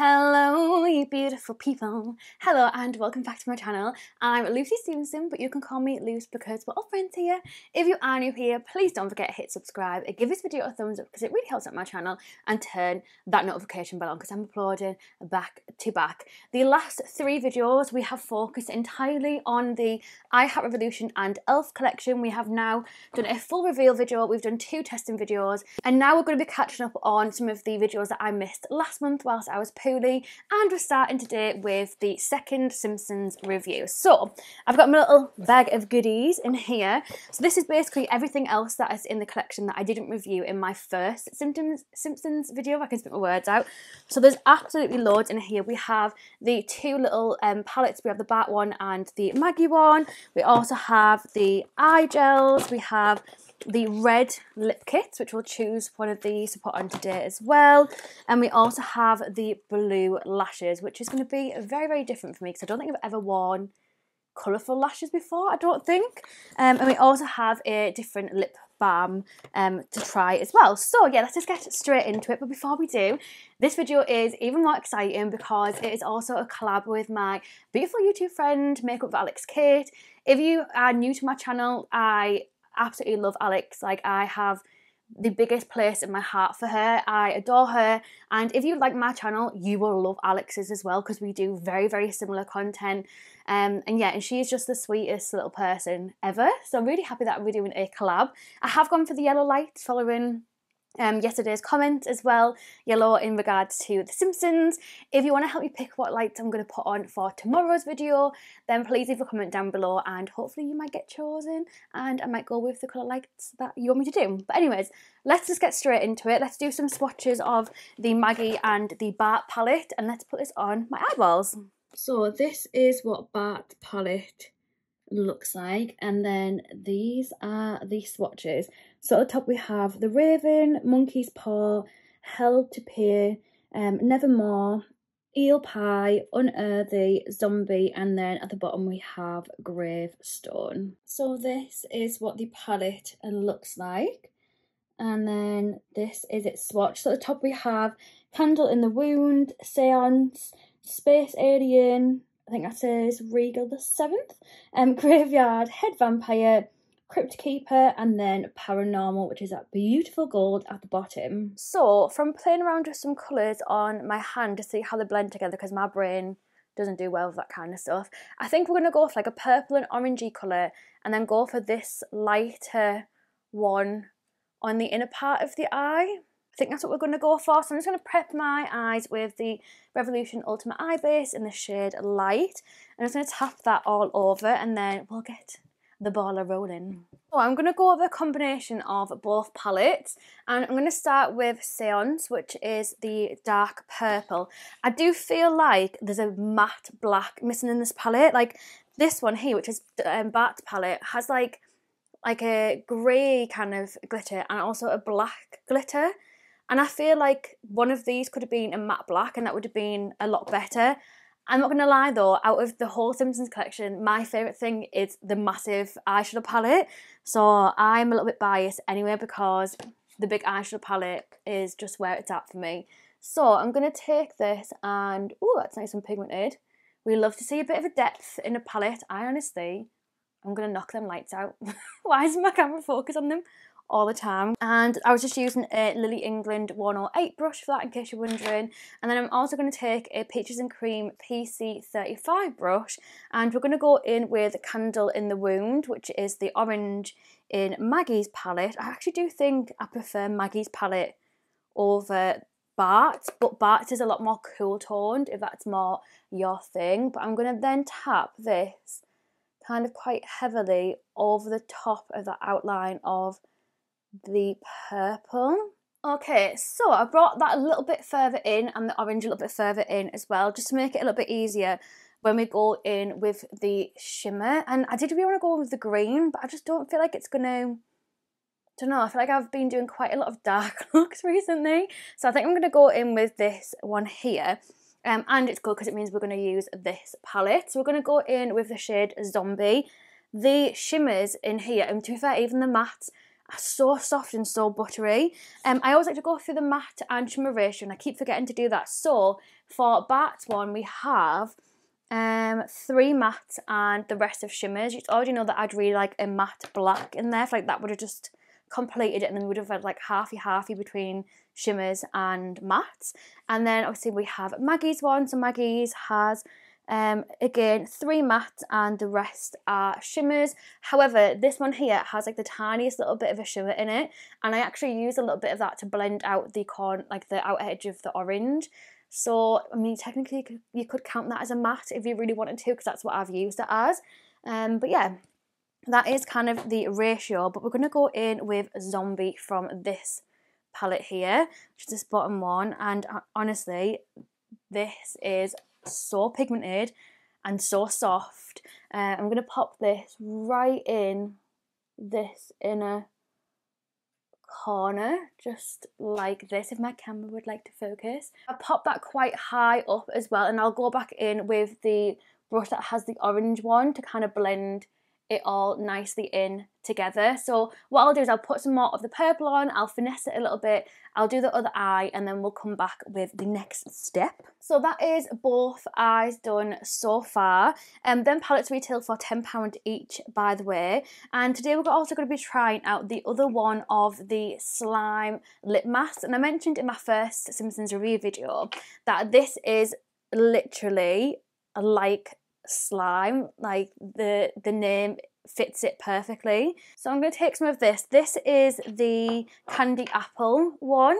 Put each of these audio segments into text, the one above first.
Hello, beautiful people. Hello, and welcome back to my channel. I'm Lucy Stephenson, but you can call me Luce because we're all friends here. If you are new here, please don't forget to hit subscribe and give this video a thumbs up because it really helps out my channel and turn that notification bell on because I'm uploading back to back. The last three videos we have focused entirely on the I Heart Revolution and ELF collection. We have now done a full reveal video, we've done two testing videos, and now we're going to be catching up on some of the videos that I missed last month whilst I was poorly, and starting today with the second Simpsons review. So, I've got my little bag of goodies in here. So this is basically everything else that is in the collection that I didn't review in my first Simpsons, Simpsons video, if I can spit my words out. So there's absolutely loads in here. We have the two little um, palettes, we have the Bart one and the Maggie one. We also have the eye gels, we have the red lip kits, which we'll choose one of these to put on today as well. And we also have the blue lashes, which is going to be very, very different for me because I don't think I've ever worn colourful lashes before, I don't think. Um, and we also have a different lip balm um, to try as well. So yeah, let's just get straight into it. But before we do, this video is even more exciting because it is also a collab with my beautiful YouTube friend, Makeup with Alix Kate. If you are new to my channel, I absolutely love Alix. Like I have the biggest place in my heart for her. I adore her. And if you like my channel, you will love Alix's as well because we do very, very similar content. Um, and yeah, and she's just the sweetest little person ever. So I'm really happy that we're doing a collab. I have gone for the yellow lights following um, yesterday's comment as well, yellow in regards to The Simpsons. If you want to help me pick what lights I'm going to put on for tomorrow's video, then please leave a comment down below and hopefully you might get chosen and I might go with the colour lights that you want me to do. But anyways, let's just get straight into it. Let's do some swatches of the Maggie and the Bart palette and let's put this on my eyeballs. So this is what Bart palette looks like and then these are the swatches so at the top we have the raven monkey's paw Hell to pay um nevermore eel pie unearthly zombie and then at the bottom we have gravestone. So this is what the palette looks like. And then this is its swatch. So at the top we have candle in the wound seance space alien I think that says Regal the Seventh, um, Graveyard, Head Vampire, Crypt Keeper, and then Paranormal, which is that beautiful gold at the bottom. So, from playing around with some colours on my hand to see how they blend together, because my brain doesn't do well with that kind of stuff, I think we're going to go for like a purple and orangey colour, and then go for this lighter one on the inner part of the eye I think that's what we're going to go for. So I'm just going to prep my eyes with the Revolution Ultimate Eye Base in the shade Light. I'm just going to tap that all over and then we'll get the baller rolling. So I'm going to go over a combination of both palettes and I'm going to start with Seance which is the dark purple. I do feel like there's a matte black missing in this palette. Like this one here which is um, Bart's palette has like like a grey kind of glitter and also a black glitter and I feel like one of these could have been a matte black and that would have been a lot better. I'm not to lie though, out of the whole Simpsons collection, my favourite thing is the massive eyeshadow palette. So I'm a little bit biased anyway because the big eyeshadow palette is just where it's at for me. So I'm to take this and, oh, that's nice and pigmented. We love to see a bit of a depth in a palette. I honestly, I'm to knock them lights out. Why is my camera focus on them? All the time. And I was just using a Lily England 108 brush for that in case you're wondering. And then I'm also going to take a Peaches and Cream PC35 brush and we're going to go in with Candle in the Wound, which is the orange in Maggie's palette. I actually do think I prefer Maggie's palette over Bart, but Bart is a lot more cool toned if that's more your thing. But I'm going to then tap this kind of quite heavily over the top of the outline of the purple. Okay, so I brought that a little bit further in and the orange a little bit further in as well, just to make it a little bit easier when we go in with the shimmer. And I did really want to go with the green, but I just don't feel like it's going to, I don't know, I feel like I've been doing quite a lot of dark looks recently. So I think I'm going to go in with this one here. Um, and it's good because it means we're going to use this palette. So we're going to go in with the shade Zombie. The shimmers in here, and to be fair, even the mattes, so soft and so buttery. Um, I always like to go through the matte and shimmer ratio and I keep forgetting to do that. So for Bart's one, we have um, three mattes and the rest of shimmers. You already know that I'd really like a matte black in there. like that would have just completed it and then we would have had like halfy halfy between shimmers and mattes. And then obviously we have Maggie's one. So Maggie's has um, again, three mattes and the rest are shimmers. However, this one here has like the tiniest little bit of a shimmer in it, and I actually use a little bit of that to blend out the corn, like the outer edge of the orange. So, I mean, technically, you could, count that as a matte if you really wanted to, because that's what I've used it as. Um, but yeah, that is kind of the ratio. But we're going to go in with Zombie from this palette here, which is this bottom one. And uh, honestly, this is so pigmented and so soft. Uh, I'm going to pop this right in this inner corner, just like this, if my camera would like to focus. I pop that quite high up as well, and I'll go back in with the brush that has the orange one to kind of blend it all nicely in together. So what I'll do is I'll put some more of the purple on, I'll finesse it a little bit, I'll do the other eye and then we'll come back with the next step. So that is both eyes done so far. And um, then palettes retail for £10 each by the way. And today we're also going to be trying out the other one of the slime lip mask. And I mentioned in my first Simpsons review video that this is literally like slime like the the name fits it perfectly so i'm going to take some of this this is the candy apple one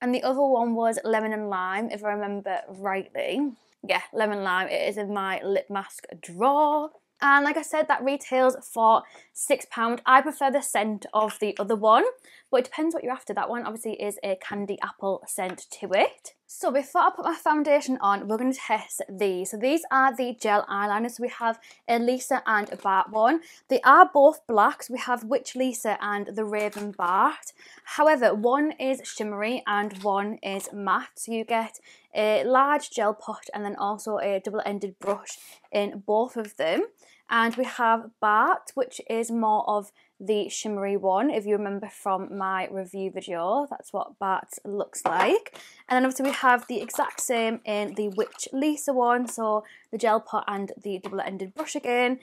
and the other one was lemon and lime if i remember rightly yeah lemon lime it is in my lip mask drawer and like I said, that retails for £6. I prefer the scent of the other one, but it depends what you're after. That one obviously is a candy apple scent to it. So before I put my foundation on, we're going to test these. So these are the gel eyeliners. We have a Lisa and a Bart one. They are both blacks. We have Witch Lisa and the Raven Bart. However, one is shimmery and one is matte. So you get a large gel pot and then also a double-ended brush in both of them. And we have Bart, which is more of the shimmery one. If you remember from my review video, that's what Bart looks like. And then obviously we have the exact same in the Witch Lisa one, so the gel pot and the double-ended brush again.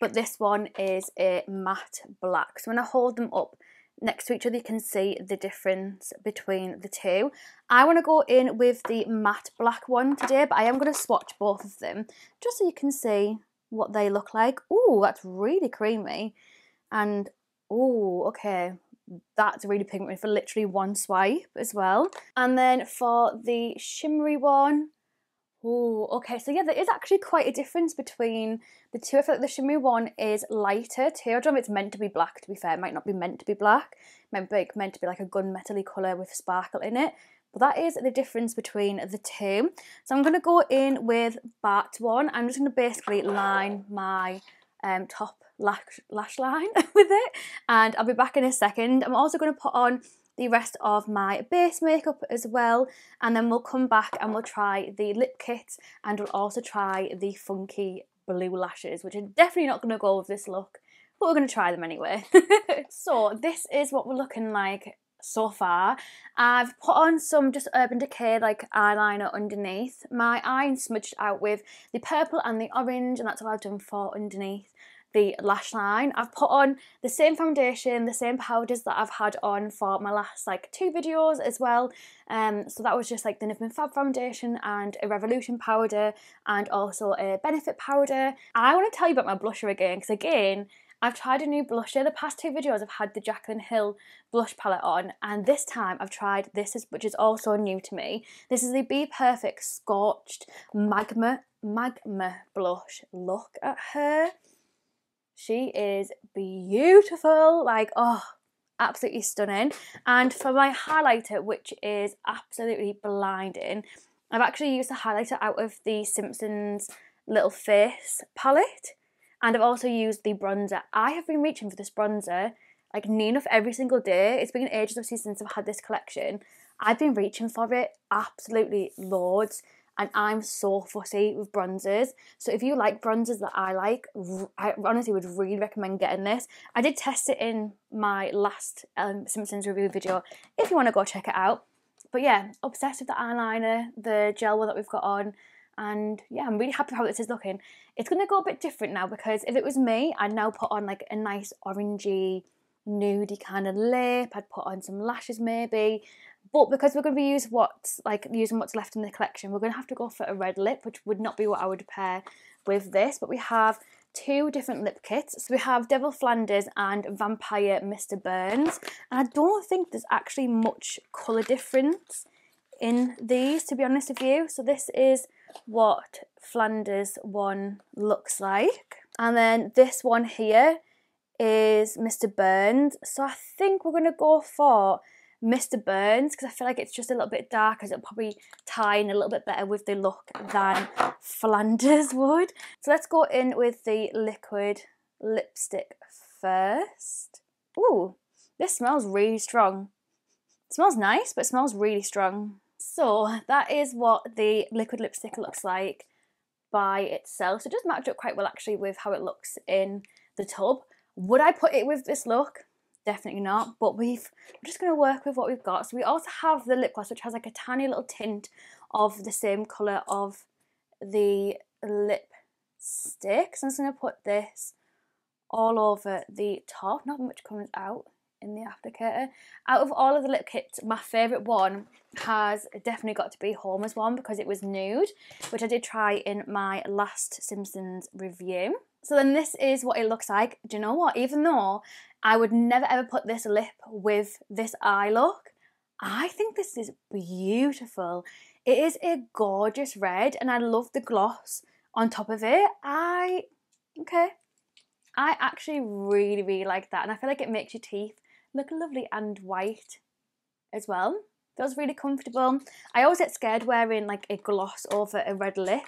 But this one is a matte black. So when I hold them up next to each other, you can see the difference between the two. I want to go in with the matte black one today, but I am going to swatch both of them just so you can see what they look like. Oh, that's really creamy. And oh, okay, that's really pigmented for literally one swipe as well. And then for the shimmery one, oh, okay, so yeah, there is actually quite a difference between the two. I feel like the shimmery one is lighter Teardrum, It's meant to be black, to be fair. It might not be meant to be black. It be meant to be like a gunmetal colour with sparkle in it. But that is the difference between the two. So I'm going to go in with Bart one. I'm just going to basically line my um, top lash, lash line with it. And I'll be back in a second. I'm also going to put on the rest of my base makeup as well and then we'll come back and we'll try the lip kit and we'll also try the funky blue lashes which are definitely not going to go with this look but we're going to try them anyway. so this is what we're looking like so far. I've put on some just Urban Decay like eyeliner underneath my eye smudged out with the purple and the orange and that's all I've done for underneath the lash line. I've put on the same foundation, the same powders that I've had on for my last like two videos as well. Um, so that was just like the Nivea Fab foundation and a Revolution powder and also a Benefit powder. I want to tell you about my blusher again because again, I've tried a new blusher. The past two videos I've had the Jaclyn Hill blush palette on and this time I've tried this which is also new to me. This is the Be Perfect Scorched Magma Magma blush. Look at her. She is beautiful. Like, oh, absolutely stunning. And for my highlighter, which is absolutely blinding, I've actually used the highlighter out of the Simpsons Little Face palette and I've also used the bronzer. I have been reaching for this bronzer like near enough every single day. It's been ages obviously since I've had this collection. I've been reaching for it absolutely loads and I'm so fussy with bronzers. So if you like bronzers that I like, I honestly would really recommend getting this. I did test it in my last um, Simpsons review video if you want to go check it out. But yeah, obsessed with the eyeliner, the gel one that we've got on, and yeah, I'm really happy how this is looking. It's going to go a bit different now because if it was me, I'd now put on like a nice orangey, nudie kind of lip. I'd put on some lashes maybe. But because we're going to be using what's like using what's left in the collection, we're going to have to go for a red lip, which would not be what I would pair with this. But we have two different lip kits. So we have Devil Flanders and Vampire Mr. Burns. And I don't think there's actually much colour difference in these, to be honest with you. So this is what Flanders one looks like. And then this one here is Mr. Burns. So I think we're going to go for Mr. Burns because I feel like it's just a little bit darker. So it'll probably tie in a little bit better with the look than Flanders would. So let's go in with the liquid lipstick first. Ooh, this smells really strong. It smells nice, but smells really strong. So that is what the liquid lipstick looks like by itself. So it does match up quite well actually with how it looks in the tub. Would I put it with this look? Definitely not, but we've, we're just going to work with what we've got. So we also have the lip gloss, which has like a tiny little tint of the same colour of the lipstick. So I'm just going to put this all over the top. Not much comes out in the applicator. Out of all of the lip kits, my favourite one has definitely got to be Homer's one because it was nude, which I did try in my last Simpsons review. So then this is what it looks like. Do you know what? Even though I would never ever put this lip with this eye look, I think this is beautiful. It is a gorgeous red and I love the gloss on top of it. I, okay. I actually really, really like that. And I feel like it makes your teeth look lovely and white as well. Feels really comfortable. I always get scared wearing like a gloss over a red lip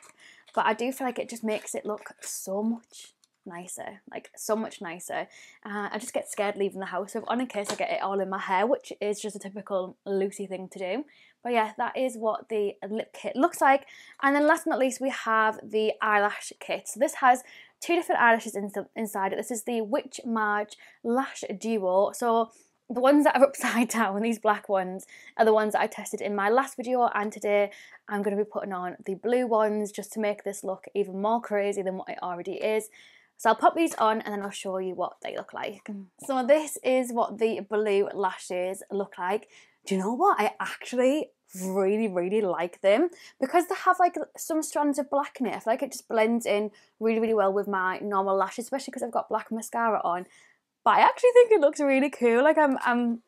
but I do feel like it just makes it look so much nicer, like so much nicer. Uh, I just get scared leaving the house. So on in case I get it all in my hair, which is just a typical Lucy thing to do. But yeah, that is what the lip kit looks like. And then last but not least, we have the eyelash kit. So this has two different eyelashes in, inside it. This is the Witch Marge Lash Duo. So the ones that are upside down, these black ones, are the ones that I tested in my last video and today I'm going to be putting on the blue ones just to make this look even more crazy than what it already is. So I'll pop these on and then I'll show you what they look like. So this is what the blue lashes look like. Do you know what? I actually really, really like them because they have like some strands of black in it. I feel like it just blends in really, really well with my normal lashes, especially because I've got black mascara on. But I actually think it looks really cool. Like I'm, I'm,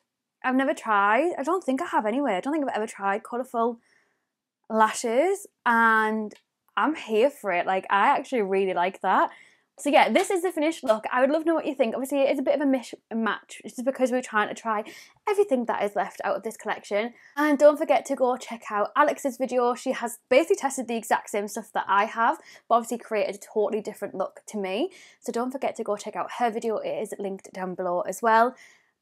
I've never tried. I don't think I have anyway. I don't think I've ever tried colourful lashes, and I'm here for it. Like I actually really like that. So yeah, this is the finished look. I would love to know what you think. Obviously, it is a bit of a mismatch just because we're trying to try everything that is left out of this collection. And don't forget to go check out Alix's video. She has basically tested the exact same stuff that I have, but obviously created a totally different look to me. So don't forget to go check out her video. It is linked down below as well.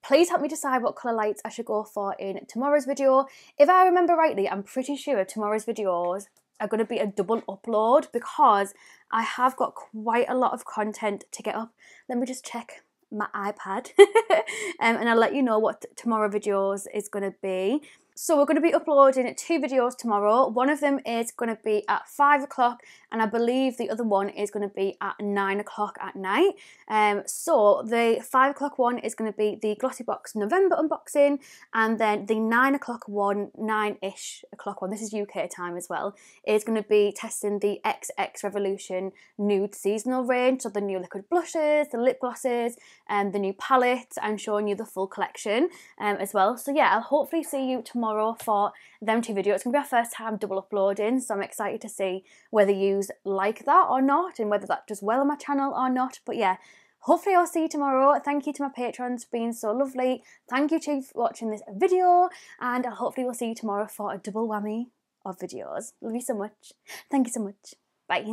Please help me decide what colour lights I should go for in tomorrow's video. If I remember rightly, I'm pretty sure tomorrow's videos are going to be a double upload because I have got quite a lot of content to get up. Let me just check my iPad um, and I'll let you know what tomorrow videos is going to be. So we're going to be uploading two videos tomorrow. One of them is going to be at five o'clock, and I believe the other one is going to be at nine o'clock at night. Um, so the five o'clock one is going to be the Glossybox November unboxing, and then the nine o'clock one, nine-ish o'clock one. This is UK time as well. Is going to be testing the XX Revolution nude seasonal range, so the new liquid blushes, the lip glosses, and the new palettes, and showing you the full collection um, as well. So yeah, I'll hopefully see you tomorrow tomorrow for them two videos. It's going to be our first time double uploading, so I'm excited to see whether you like that or not and whether that does well on my channel or not. But yeah, hopefully I'll see you tomorrow. Thank you to my patrons for being so lovely. Thank you to for watching this video and hopefully we'll see you tomorrow for a double whammy of videos. Love you so much. Thank you so much. Bye.